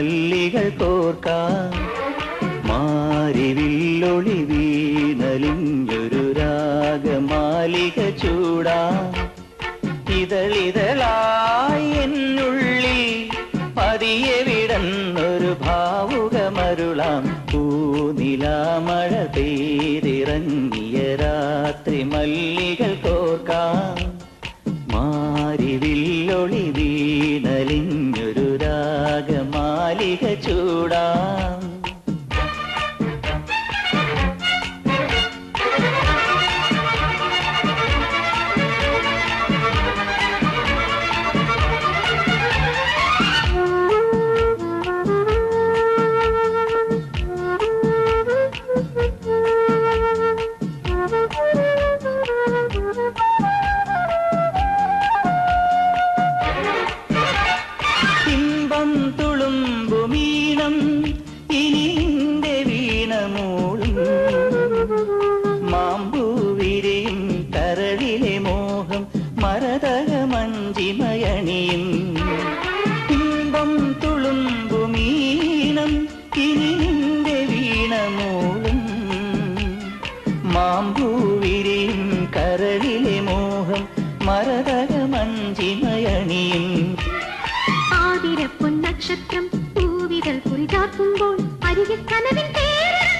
മല്ലികൾ കോർക്കാൻ മാരിവില്ലൊളി വീണലിഞ്ഞൊരു രാഗമാലിക ചൂടാ. ഇതളിതളായി എന്നുള്ളിൽ പതിയെ വിടന്നൊരു ഭാവുകമരുളാം. പൂനിലാമഴ പെയ്തിറങ്ങിയ രാത്രി മല്ലികൾ കോർക്കാം. മാരിവില്ലൊളി വീണലിഞ്ഞ ചൂടാം കരളിലെ മോഹം മരതക മഞ്ചിമയണിയും. ഇമ്പം തുളുമ്പുമീനം ഇനി നിന്റെ വീണമോളും. മാമ്പൂവിരിയും കരളിലെ മോഹം മരതക മഞ്ചിമയണിയും. ആതിരപ്പൊൻ നക്ഷത്രം പൂവിതൾ കുറിതാക്കുമ്പോൾ അരികെ കനവിൻ തേര്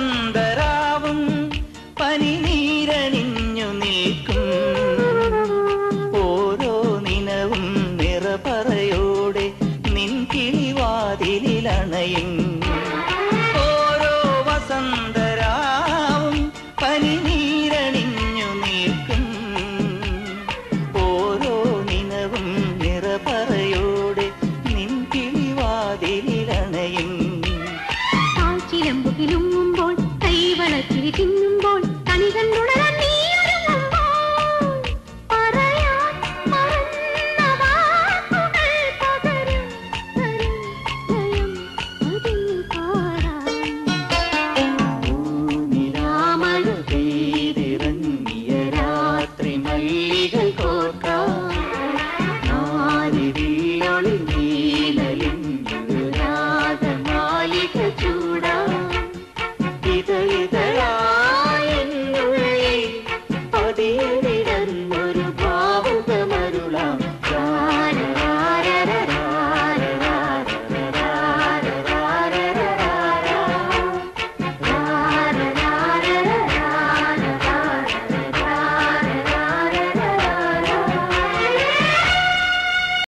സുന്ദരാവും പനിനീരണിഞ്ഞു നിൽക്കും. ഓരോ നിനവും നിറപറയോടെ നിൻ കിളിവാതിലിലണയും.